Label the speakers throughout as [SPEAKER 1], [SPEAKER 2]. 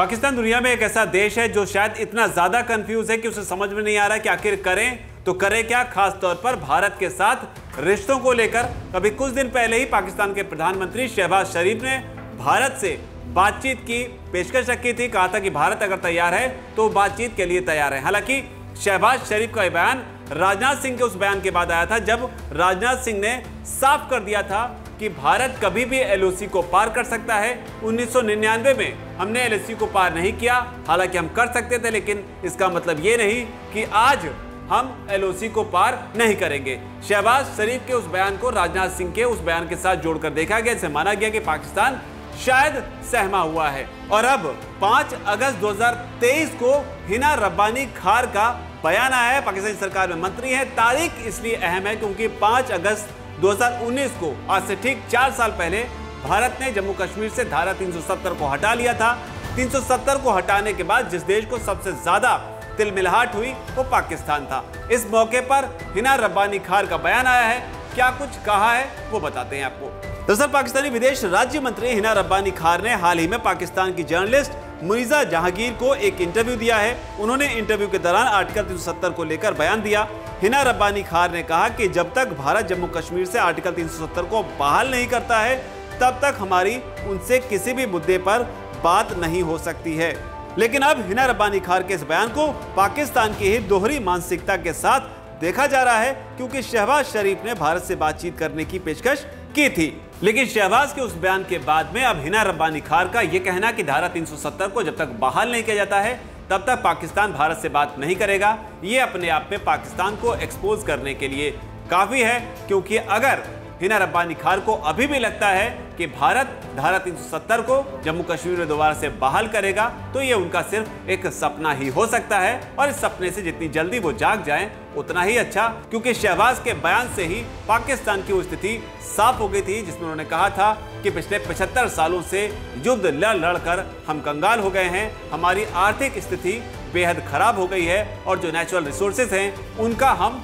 [SPEAKER 1] पाकिस्तान दुनिया में एक ऐसा देश है जो शायद इतना ज़्यादा कंफ्यूज है कि उसे समझ में नहीं आ रहा कि आखिर करें तो करें क्या? खास तौर पर भारत के साथ रिश्तों को लेकर। अभी कुछ दिन पहले ही पाकिस्तान के प्रधानमंत्री शहबाज शरीफ ने भारत से बातचीत की, पेशकश रखी थी, कहा था कि भारत अगर तैयार है तो बातचीत के लिए तैयार है। हालाँकि शहबाज शरीफ का बयान राजनाथ सिंह के उस बयान के बाद आया था, जब राजनाथ सिंह ने साफ़ कर दिया था कि भारत कभी भी एलओसी को पार कर सकता है। 1999 में हमने एलओसी को पार नहीं किया। हालाँकि हम कर सकते थे, लेकिन इसका मतलब ये नहीं कि आज हम एलओसी को पार नहीं करेंगे। शहबाज शरीफ के उस बयान को राजनाथ सिंह के उस बयान के साथ जोड़कर देखा गया इसे माना गया कि पाकिस्तान शायद सहमा हुआ है। और अब 5 अगस्त 2023 को हिना रब्बानी खार का बयान आया है। पाकिस्तान सरकार में मंत्री है। तारीख इसलिए अहम है क्योंकि 5 अगस्त 2019 को, आज से ठीक चार साल पहले भारत ने जम्मू कश्मीर से धारा 370 को हटा लिया था। 370 को हटाने के बाद जिस देश को सबसे ज़्यादा तिलमिलाहट हुई, वो पाकिस्तान था। इस मौके पर हिना रब्बानी खार का बयान आया है। क्या कुछ कहा है, वो बताते हैं आपको। दरअसल पाकिस्तानी विदेश राज्य मंत्री हिना रब्बानी खार ने हाल ही में पाकिस्तान की जर्नलिस्ट मुइजा जहांगीर को एक इंटरव्यू दिया है। उन्होंने इंटरव्यू के दौरान आर्टिकल 370 को लेकर बयान दिया। हिना रब्बानी खार ने कहा कि जब तक भारत जम्मू कश्मीर से आर्टिकल 370 को बहाल नहीं करता है तब तक हमारी उनसे किसी भी मुद्दे पर बात नहीं हो सकती है। लेकिन अब हिना रब्बानी खार के इस बयान को पाकिस्तान की ही दोहरी मानसिकता के साथ देखा जा रहा है, क्योंकि शहबाज शरीफ ने भारत से बातचीत करने की पेशकश की थी। लेकिन शहबाज के उस बयान के बाद में अब हिना रब्बानी खार का यह कहना कि धारा 370 को जब तक बहाल नहीं किया जाता है, तब तक पाकिस्तान भारत से बात नहीं करेगा। ये अपने आप में पाकिस्तान को एक्सपोज करने के लिए काफ़ी है, क्योंकि अगर हिना रब्बानी खार को अभी भी लगता है कि भारत धारा 370 को जम्मू कश्मीर में दोबारा से बहाल करेगा। तो ये उनका सिर्फ़ एक सपना ही हो सकता है और इस सपने से जितनी जल्दी वो जाग जाएँ, उतना ही अच्छा क्योंकि शहबाज के बयान से ही पाकिस्तान की वो स्थिति साफ़ हो गई थी, जिसमें उन्होंने कहा था कि पिछले 75 सालों से युद्ध लड़ लड़कर हम कंगाल हो गए हैं, हमारी आर्थिक स्थिति बेहद खराब हो गई है और जो नेचुरल रिसोर्सेज हैं, उनका हम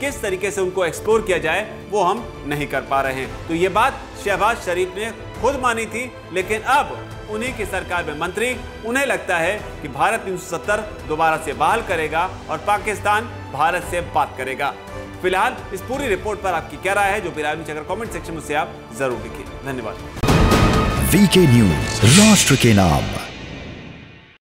[SPEAKER 1] किस तरीके से उनको एक्सप्लोर किया जाए, वो हम नहीं कर पा रहे हैं। तो ये बात शहबाज शरीफ ने खुद मानी थी, लेकिन अब उन्हीं की सरकार में मंत्री, उन्हें लगता है कि भारत तीन दोबारा से बहाल करेगा और पाकिस्तान भारत से बात करेगा। फ़िलहाल इस पूरी रिपोर्ट पर आपकी क्या राय है, जो राय अगर कमेंट सेक्शन में से आप ज़रूर लिखिए धन्यवाद।
[SPEAKER 2] वीके न्यूज़ राष्ट्र के नाम।